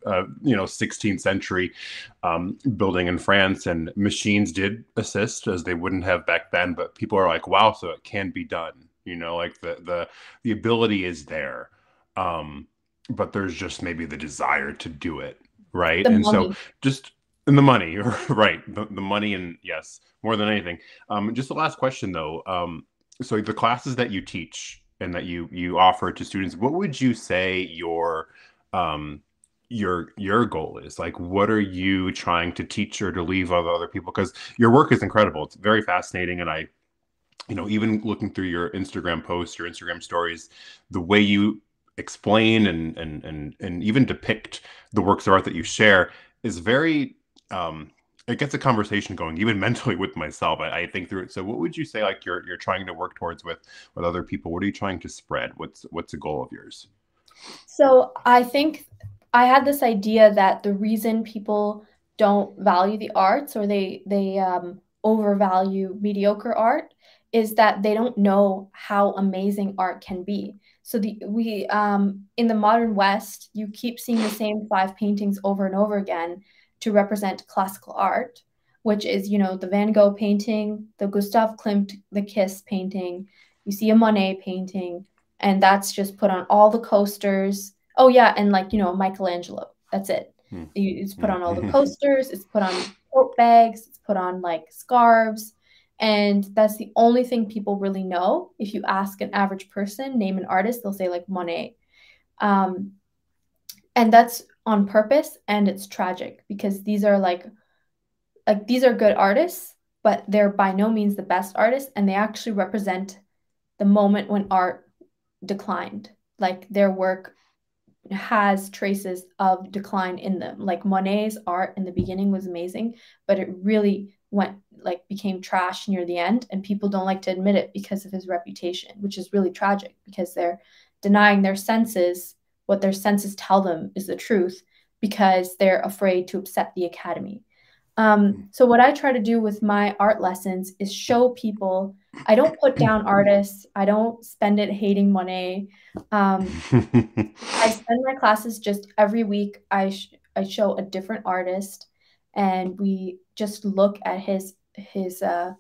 a you know, 16th century um, building in France, and machines did assist as they wouldn't have back then. But people are like, wow, so it can be done. You know, like the the the ability is there. Um, but there's just maybe the desire to do it, right? The and money. so just in the money, right? The, the money and yes, more than anything. Um, just the last question though. Um, so the classes that you teach and that you you offer to students, what would you say your um, your your goal is like what are you trying to teach or to leave of other people because your work is incredible it's very fascinating and i you know even looking through your instagram posts your instagram stories the way you explain and and and, and even depict the works of art that you share is very um it gets a conversation going even mentally with myself I, I think through it. So what would you say like you're you're trying to work towards with with other people? What are you trying to spread? What's what's a goal of yours? So i think I had this idea that the reason people don't value the arts or they they um, overvalue mediocre art is that they don't know how amazing art can be. So the we um, in the modern West, you keep seeing the same five paintings over and over again to represent classical art, which is you know the Van Gogh painting, the Gustav Klimt, the Kiss painting. You see a Monet painting, and that's just put on all the coasters Oh yeah, and like you know Michelangelo. That's it. Hmm. It's put on all the coasters. It's put on tote bags. It's put on like scarves, and that's the only thing people really know. If you ask an average person, name an artist, they'll say like Monet, um, and that's on purpose. And it's tragic because these are like like these are good artists, but they're by no means the best artists, and they actually represent the moment when art declined. Like their work has traces of decline in them. Like Monet's art in the beginning was amazing, but it really went like became trash near the end and people don't like to admit it because of his reputation, which is really tragic because they're denying their senses what their senses tell them is the truth because they're afraid to upset the academy. Um, hmm. so what I try to do with my art lessons is show people. I don't put down artists. I don't spend it hating Monet. Um, I spend my classes just every week. I sh- I show a different artist, and we just look at his his uh,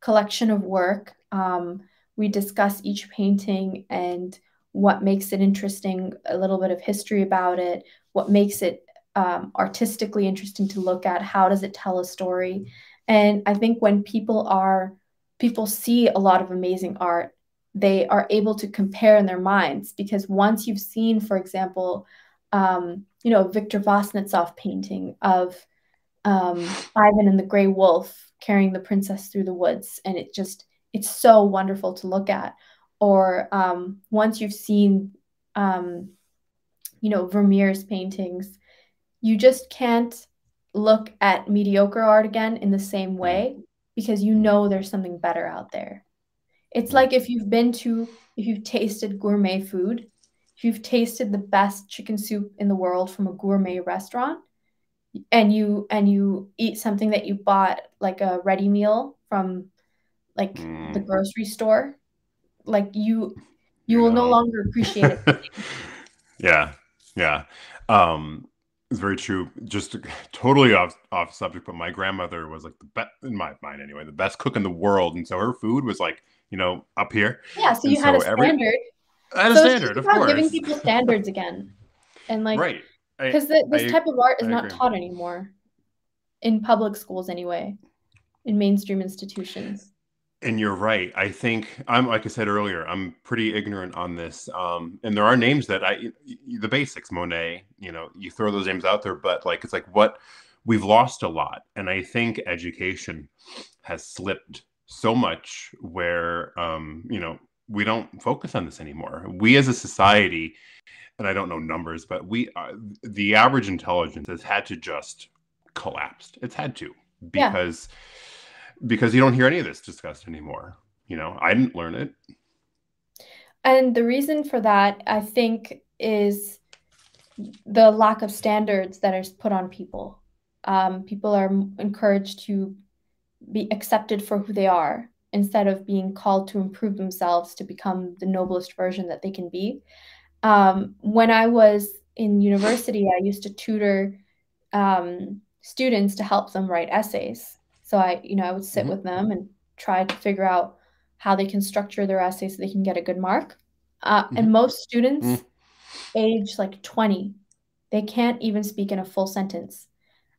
collection of work. Um, we discuss each painting and what makes it interesting, a little bit of history about it, what makes it um, artistically interesting to look at. How does it tell a story? And I think when people are people see a lot of amazing art, they are able to compare in their minds because once you've seen, for example, um, you know, Victor Vasnetsov painting of um, Ivan and the Grey Wolf carrying the princess through the woods, and it just it's so wonderful to look at. Or um, once you've seen, um, you know, Vermeer's paintings, you just can't look at mediocre art again in the same way because you know there's something better out there. It's like if you've been to, if you've tasted gourmet food, if you've tasted the best chicken soup in the world from a gourmet restaurant, and you and you eat something that you bought like a ready meal from like mm. the grocery store, like you you will no longer appreciate it. yeah, yeah. Um, it's very true. Just totally off off subject, but my grandmother was like the best in my mind anyway, the best cook in the world, and so her food was like you know up here. Yeah, so you and had so a every, standard. I had so a standard, of course. Giving people standards again, and like right, because this I, type of art is I not agree. taught anymore in public schools anyway, in mainstream institutions and you're right. I think I'm like I said earlier. I'm pretty ignorant on this, um, and there are names that I the basics Monet. You know, you throw those names out there, but like it's like what we've lost a lot, and I think education has slipped so much where um, you know we don't focus on this anymore. We as a society, and I don't know numbers, but we uh, the average intelligence has had to just collapsed. It's had to because. Yeah because you don't hear any of this discussed anymore. You know, I didn't learn it. And the reason for that, I think, is the lack of standards that is put on people. Um, people are encouraged to be accepted for who they are instead of being called to improve themselves to become the noblest version that they can be. Um, when I was in university, I used to tutor um, students to help them write essays. So I, you know, I would sit mm-hmm. with them and try to figure out how they can structure their essay so they can get a good mark. Uh, mm-hmm. And most students, mm-hmm. age like 20, they can't even speak in a full sentence.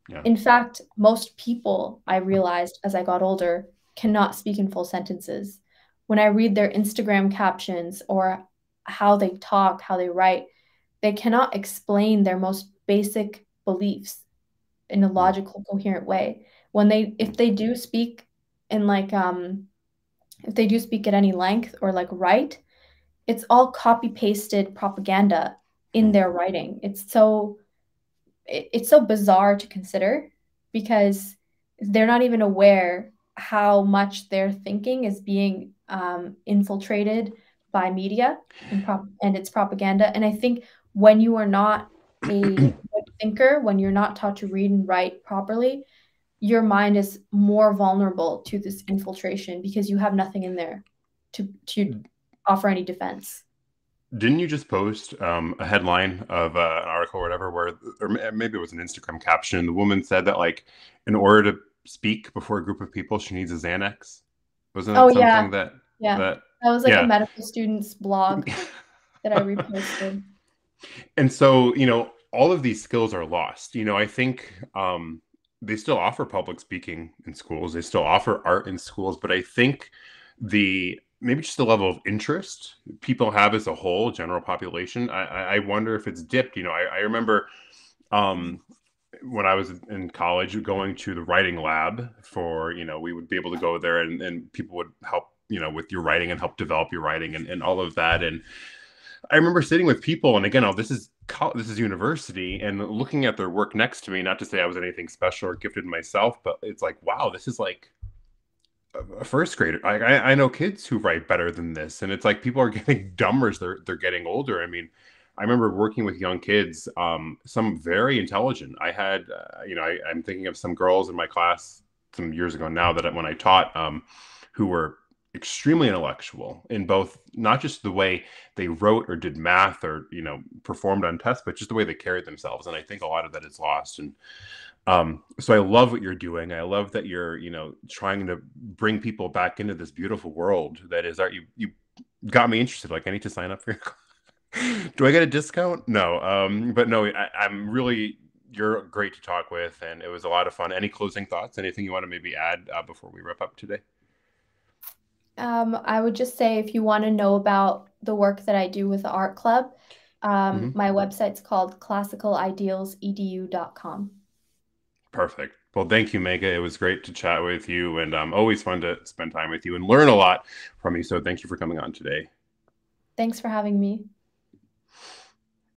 Yeah. In fact, most people I realized as I got older cannot speak in full sentences. When I read their Instagram captions or how they talk, how they write, they cannot explain their most basic beliefs in a logical, coherent way. When they, if they do speak in like, um, if they do speak at any length or like write, it's all copy pasted propaganda in their writing. It's so, it, it's so bizarre to consider because they're not even aware how much their thinking is being um, infiltrated by media and, prop- and its propaganda. And I think when you are not a thinker, when you're not taught to read and write properly, your mind is more vulnerable to this infiltration because you have nothing in there to to offer any defense. Didn't you just post um, a headline of uh, an article or whatever, where, or maybe it was an Instagram caption? The woman said that, like, in order to speak before a group of people, she needs a Xanax. Wasn't that oh, something yeah. that? Yeah, that, that was like yeah. a medical student's blog that I reposted. And so, you know, all of these skills are lost. You know, I think um, they still offer public speaking in schools. They still offer art in schools, but I think the maybe just the level of interest people have as a whole, general population. I, I wonder if it's dipped. You know, I, I remember um, when I was in college going to the writing lab for, you know, we would be able to go there and, and people would help, you know, with your writing and help develop your writing and, and all of that. And I remember sitting with people, and again, oh, this is this is university, and looking at their work next to me. Not to say I was anything special or gifted myself, but it's like, wow, this is like a first grader. I, I, know kids who write better than this, and it's like people are getting dumber as they're they're getting older. I mean, I remember working with young kids, um, some very intelligent. I had, uh, you know, I, am thinking of some girls in my class some years ago now that when I taught, um, who were extremely intellectual in both not just the way they wrote or did math or you know performed on tests, but just the way they carried themselves. And I think a lot of that is lost. And um, so I love what you're doing. I love that you're, you know, trying to bring people back into this beautiful world that is art. You you got me interested. Like I need to sign up for your. Do I get a discount? No. Um, but no, I, I'm really you're great to talk with, and it was a lot of fun. Any closing thoughts? Anything you want to maybe add uh, before we wrap up today? Um, I would just say if you want to know about the work that I do with the art club, um, mm-hmm. my website's called classicalidealsedu.com. Perfect. Well, thank you, Megha. It was great to chat with you and um, always fun to spend time with you and learn a lot from you. So thank you for coming on today. Thanks for having me.